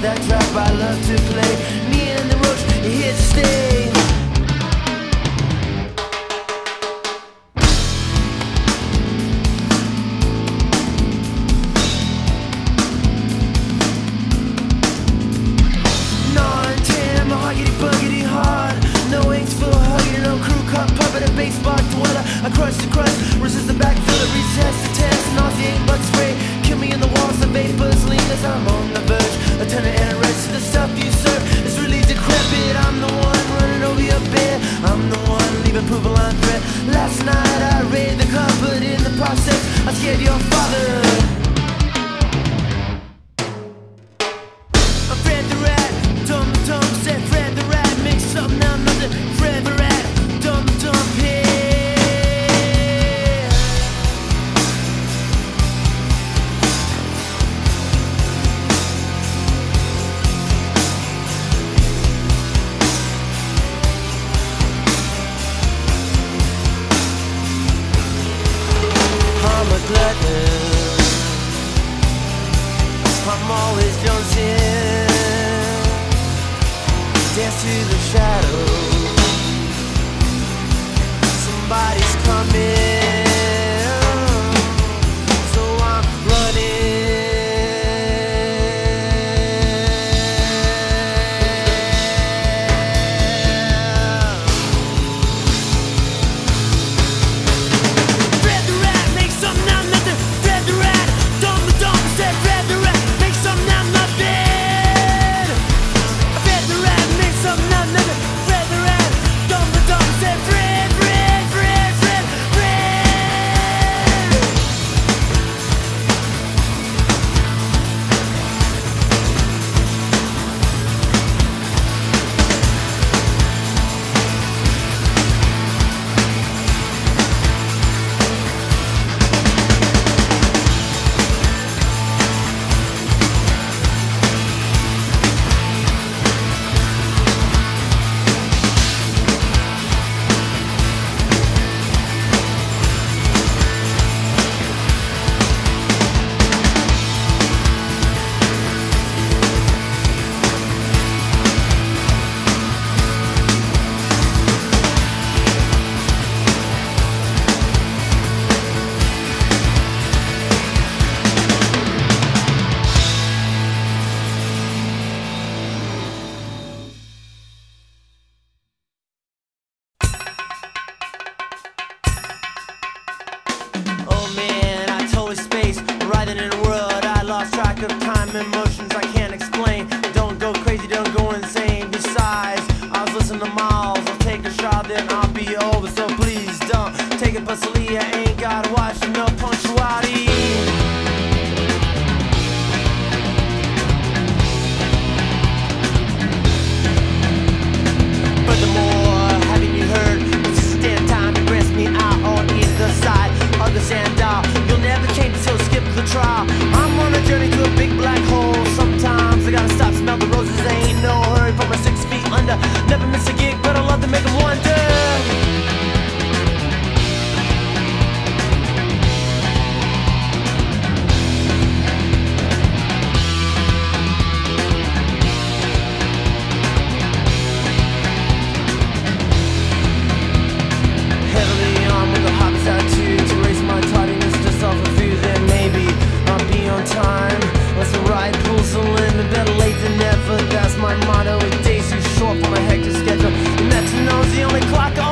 that emotions. clock on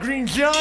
Green Giant.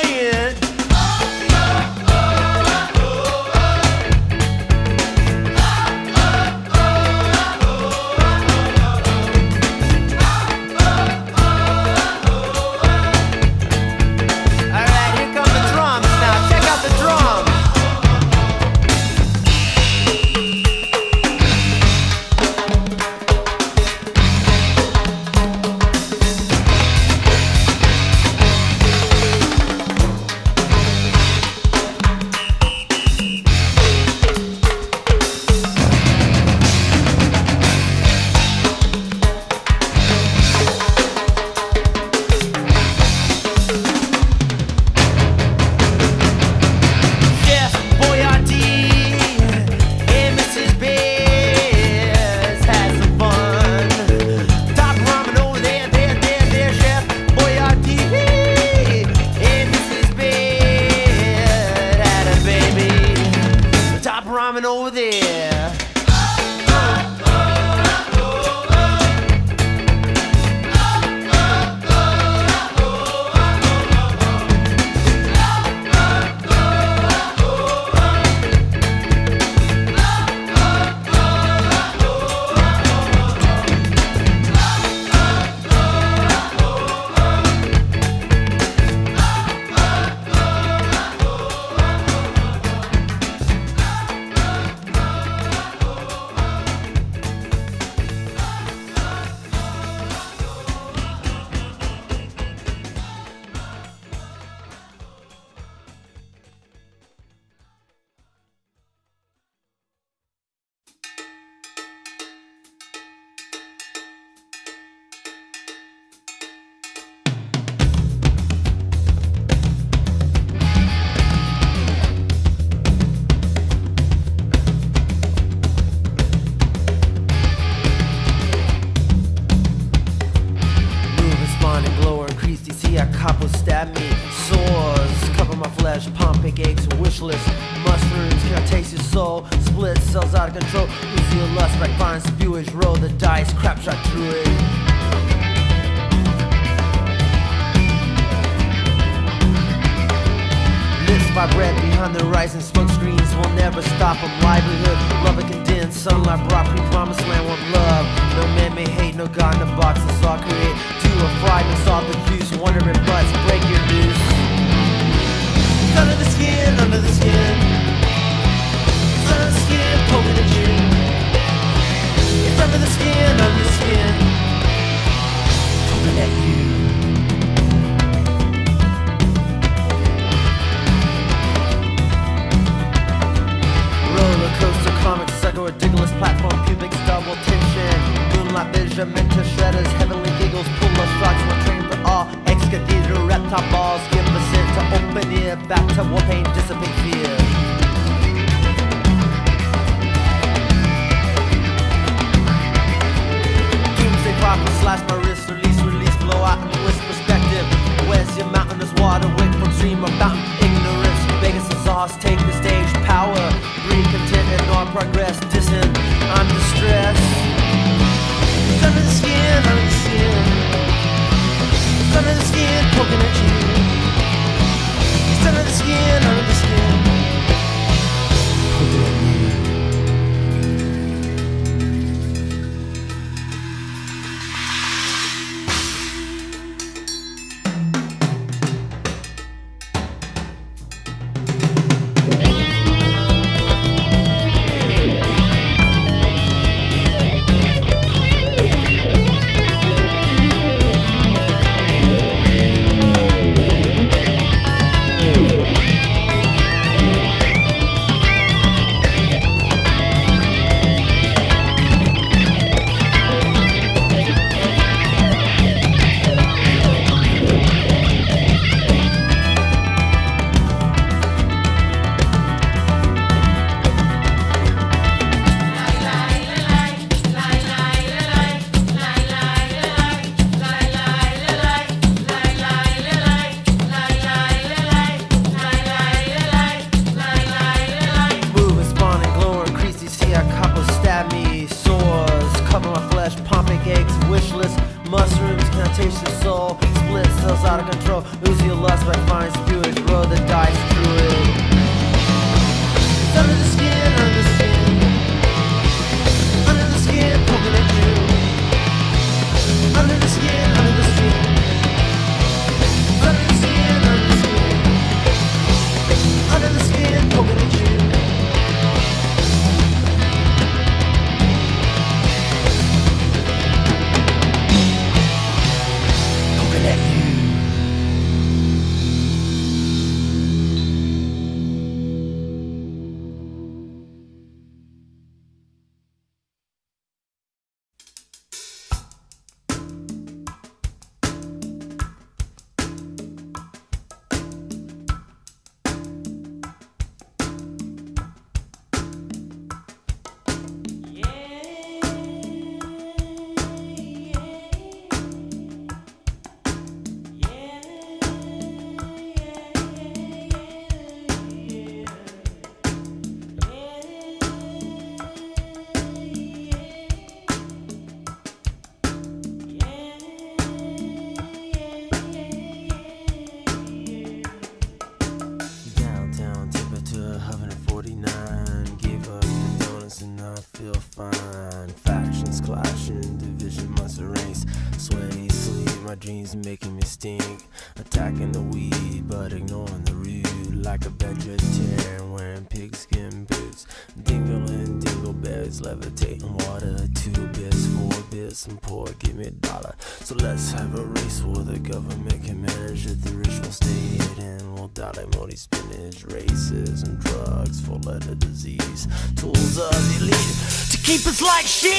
like shit.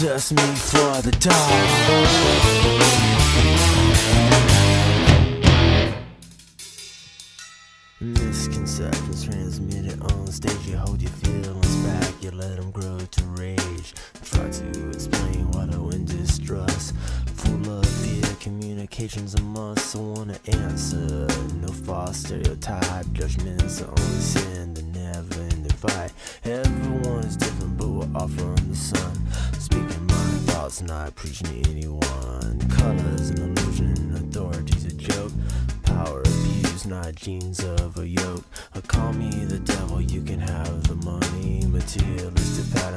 Just me for the dog.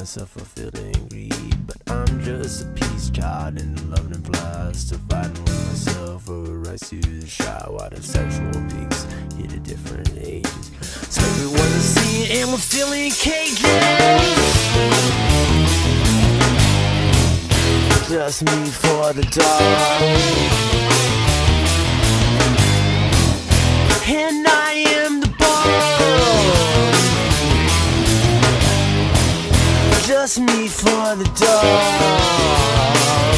myself, I feel angry. But I'm just a peace child in the loving flies. to fighting with myself for a right to the shot. While the sexual peaks hit at different ages. So everyone is seeing and we're feeling cages. Just me for the dog. And just me for the dog.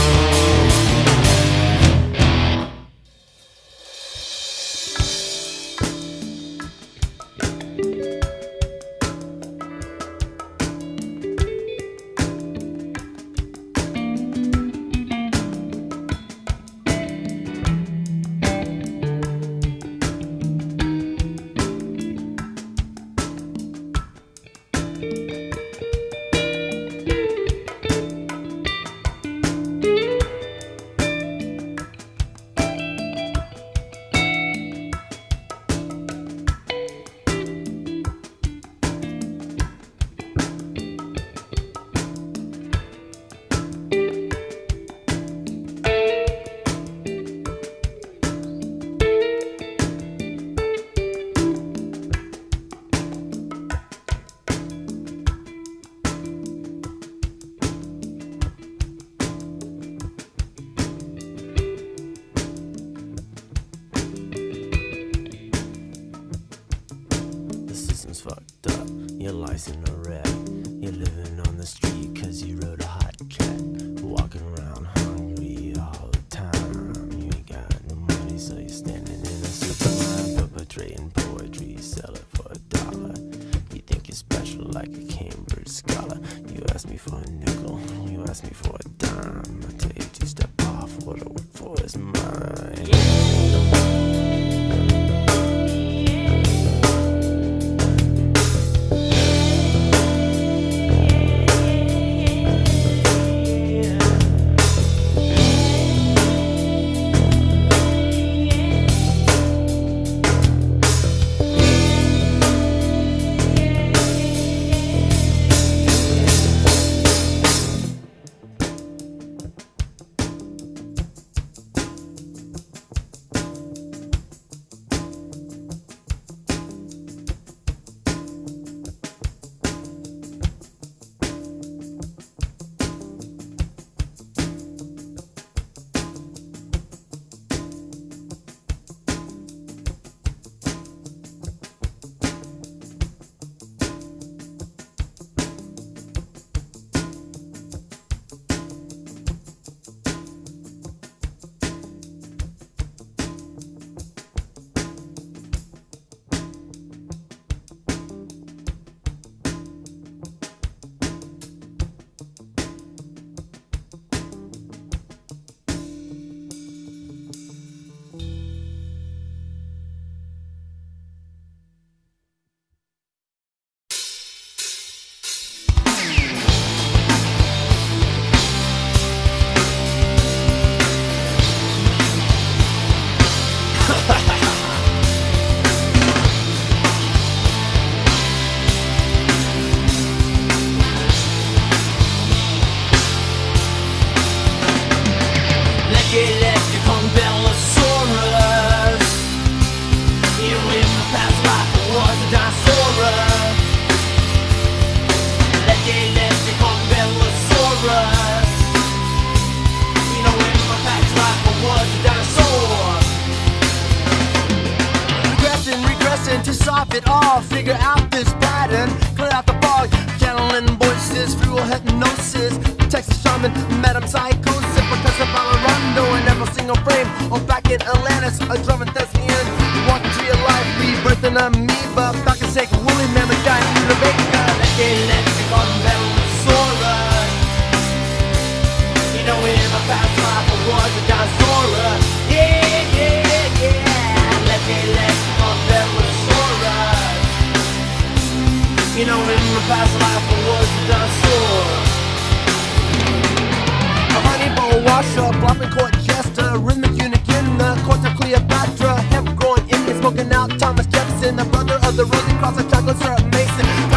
Of the Rosy Cross of chocolate syrup Mason,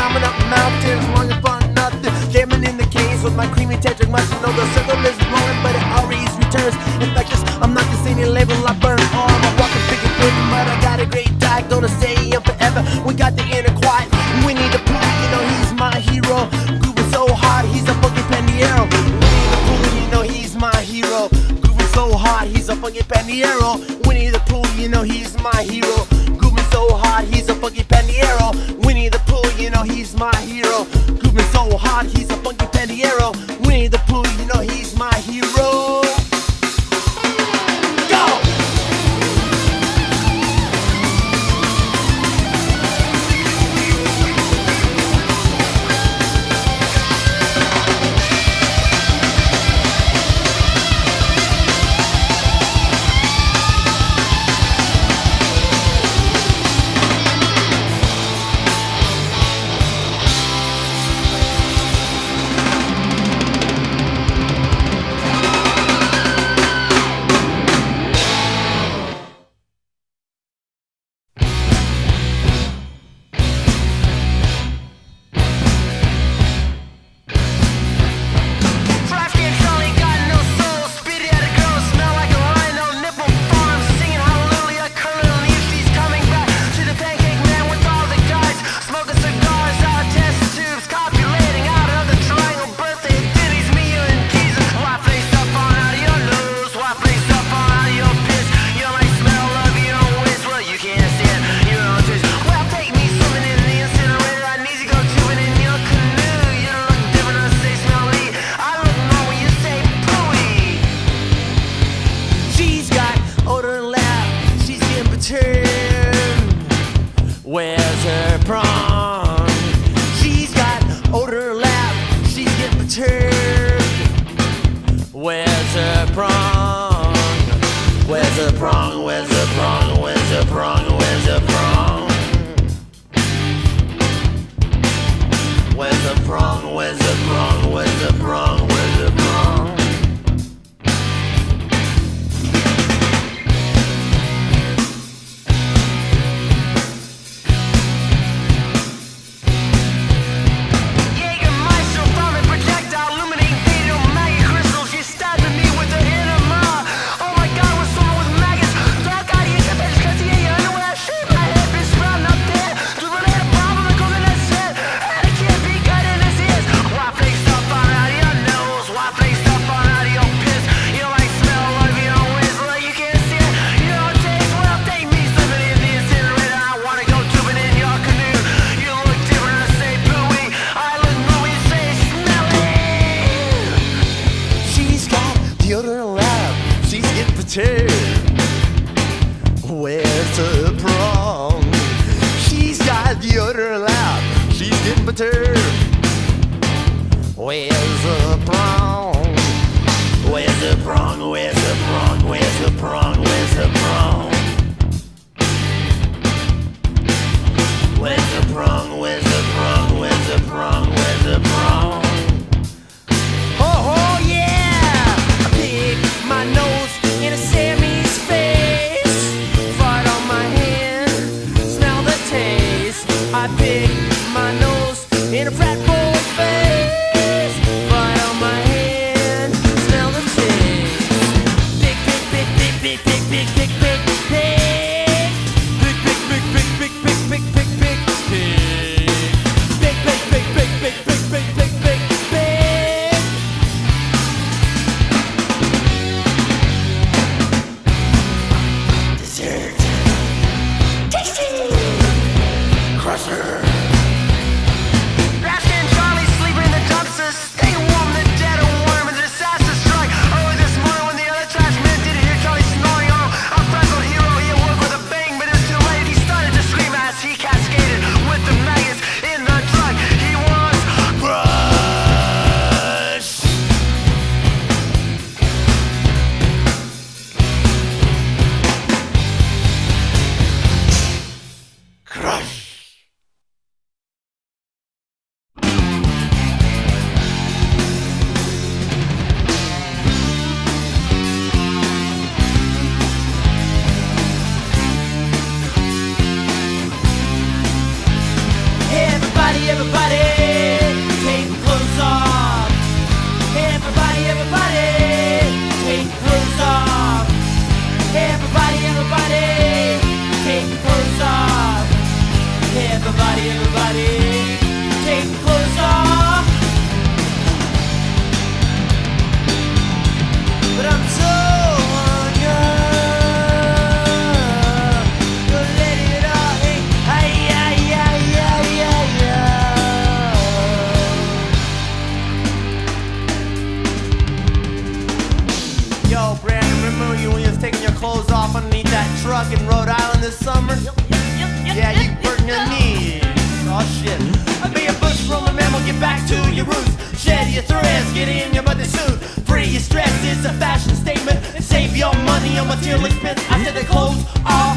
your threads, get in your mother suit. Free your stress, it's a fashion statement. Save your money on material expense. I said the clothes are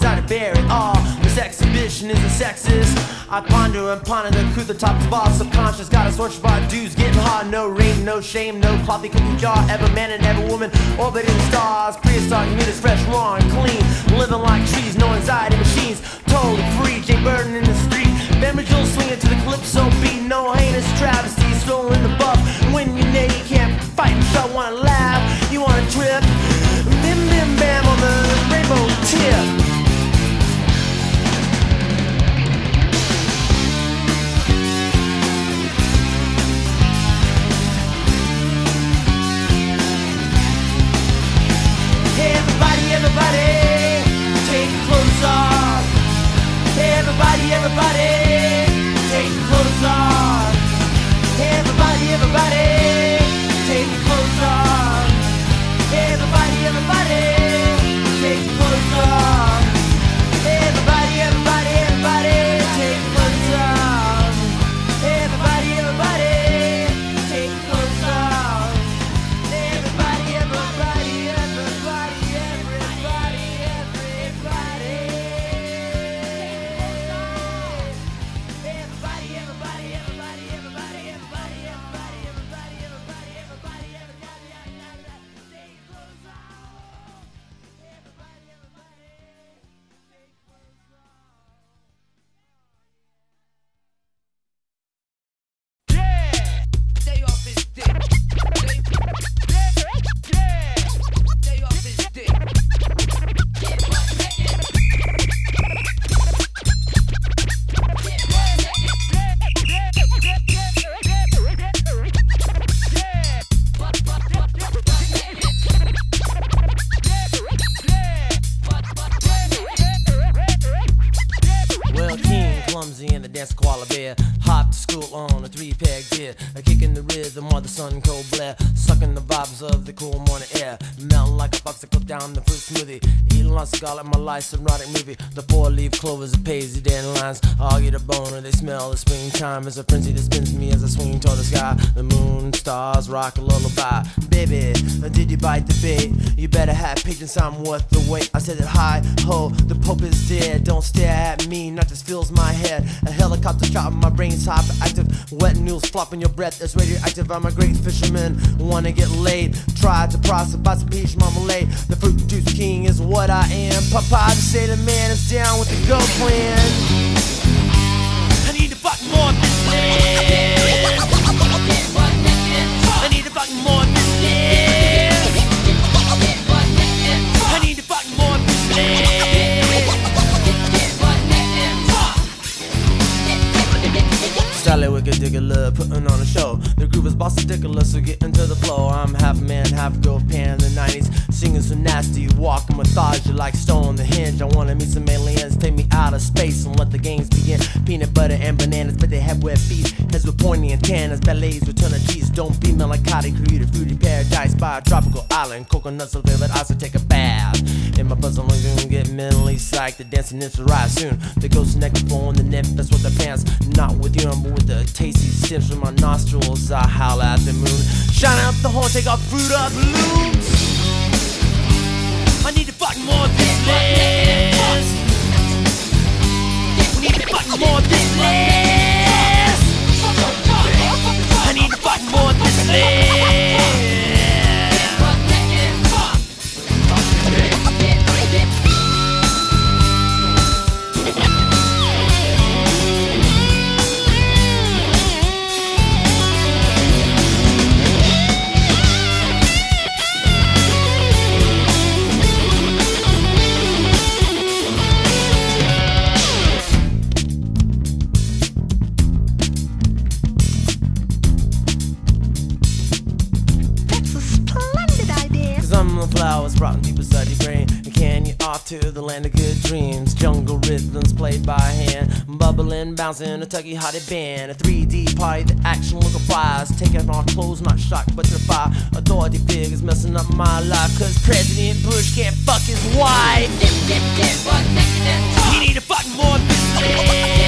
Is, designed to bear it all. Ah, this exhibition isn't sexist. I ponder and ponder the coup, the top boss, subconscious. Got a sorts by dudes getting hot. No rain, no shame, no cloth, they cookie jar. Ever man and ever woman orbiting stars. Prehistoric nudist, fresh, raw, and clean. Living like trees, no anxiety machines. Totally free, Jay Burden in the street. Jules swinging to the calypso beat. No heinous travesty, stolen the buff. When you know you can't fight, so wanna laugh, you wanna trip. Bim bim bam on the rainbow tip. Everybody, take your clothes off. Everybody, everybody, as a frenzy that spins me as I swing toward the sky. The moon, stars, rock a lullaby. Baby, did you bite the bait? You better have patience, I'm worth the wait. I said it high, ho, the Pope is dead. Don't stare at me, not just fills my head. A helicopter shot, my brain's hyperactive. Wet noodles flopping your breath, it's radioactive. I'm a great fisherman, wanna get laid. Try to prosper, buy some peach marmalade. The fruit juice king is what I am. Papa, to say the man is down with the go plan. I need to fuck more I need a fucking more. Charlie Wicked Diggler, putting on a show. The groove is boss stickler, so get into the flow. I'm half man, half girl, pan the 90s. Singing so nasty, walking massage you like stone the hinge. I wanna meet some aliens, take me out of space and let the games begin. Peanut butter and bananas, but they have wet feet. Heads with pointy antennas, ballets with ton of Don't be melancholy, create a fruity paradise by a tropical island. Coconuts, so favorite I should take a bath. My bosom, I'm gonna get mentally psyched. The dancing is rise soon. The ghost neck phone, the nip, that's what the pants. Not with you, but with the tasty sips from my nostrils. I howl at the moon. Shine up the horn, take off fruit up balloons. I need to fuck more of this list. We need to fuck more of this list. To the land of good dreams? Jungle rhythms played by hand. Bubbling, bouncing, a tuggy hearted band. A 3D party, the action liquefies. Taking off clothes, not shocked, but terrified. Authority figures messing up my life. Cause President Bush can't fuck his wife. You need to fuck more of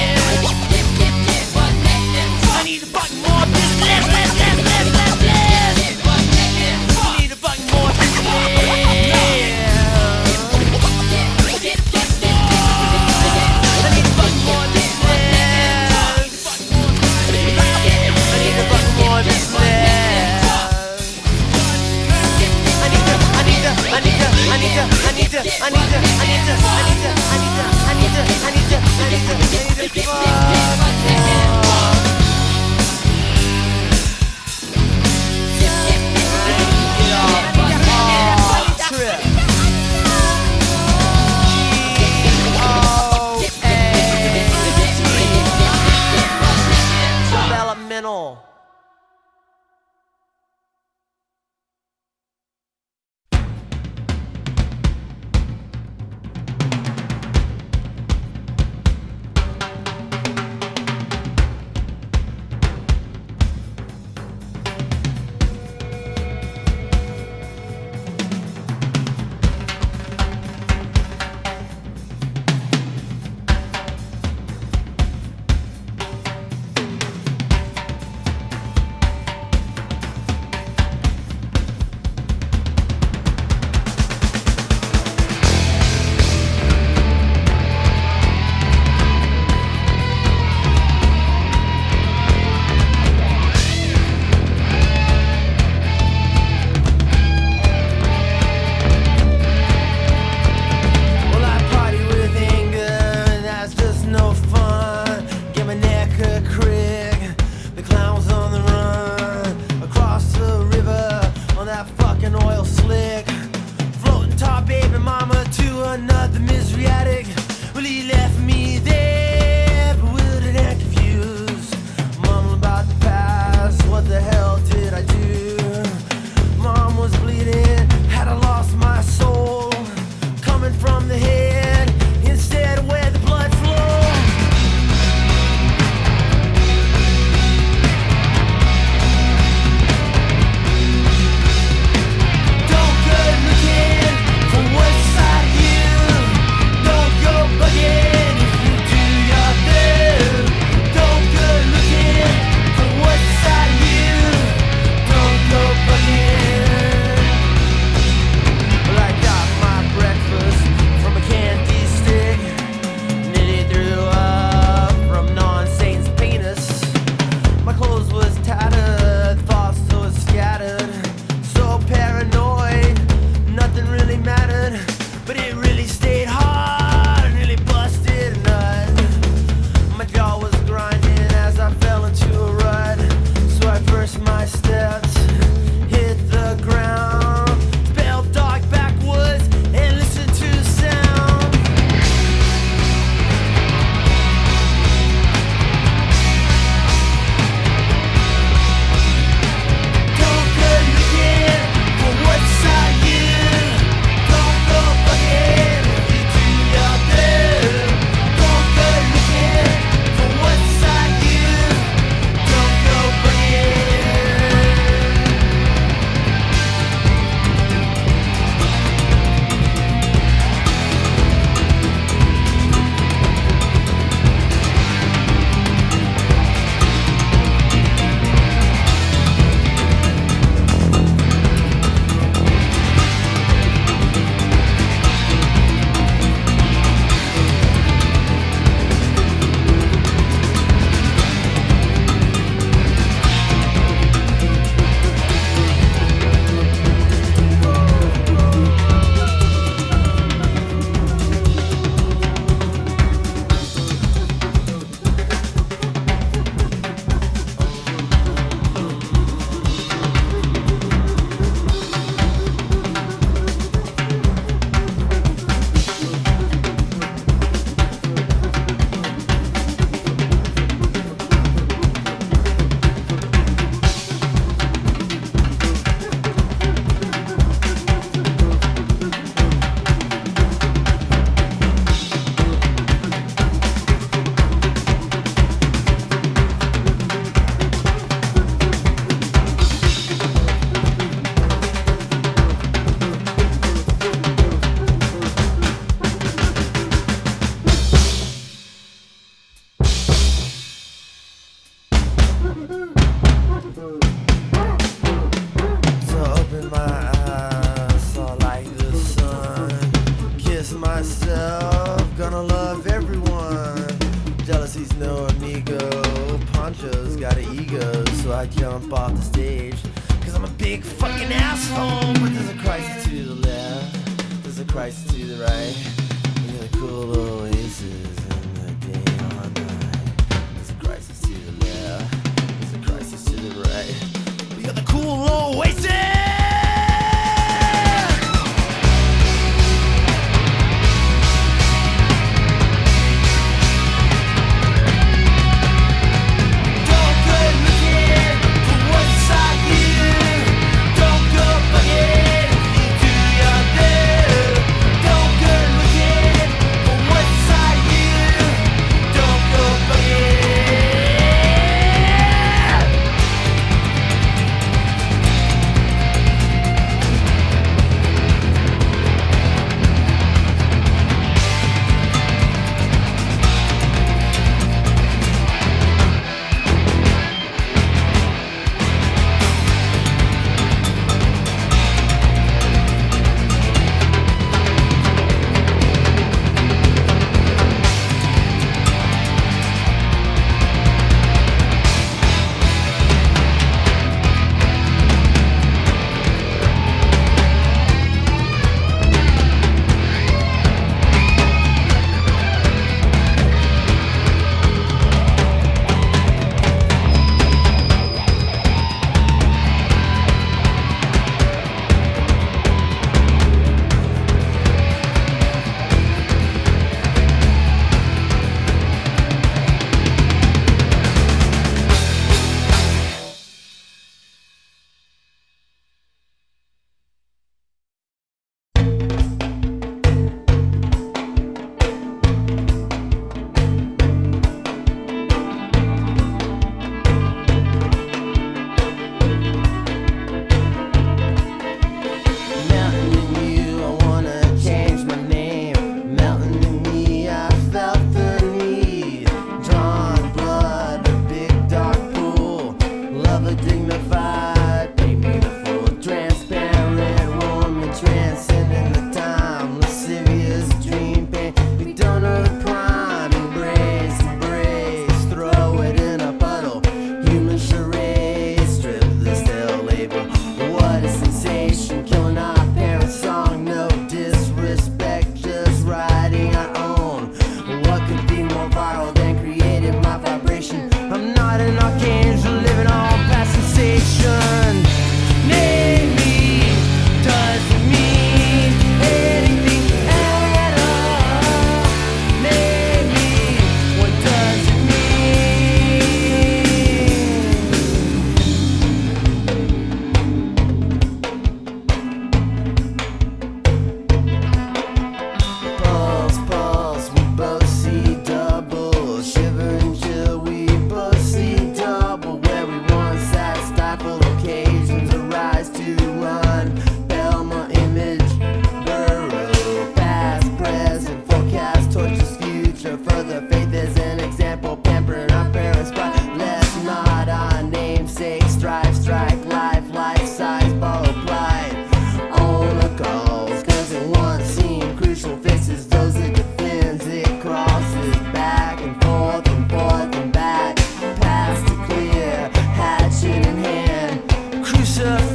and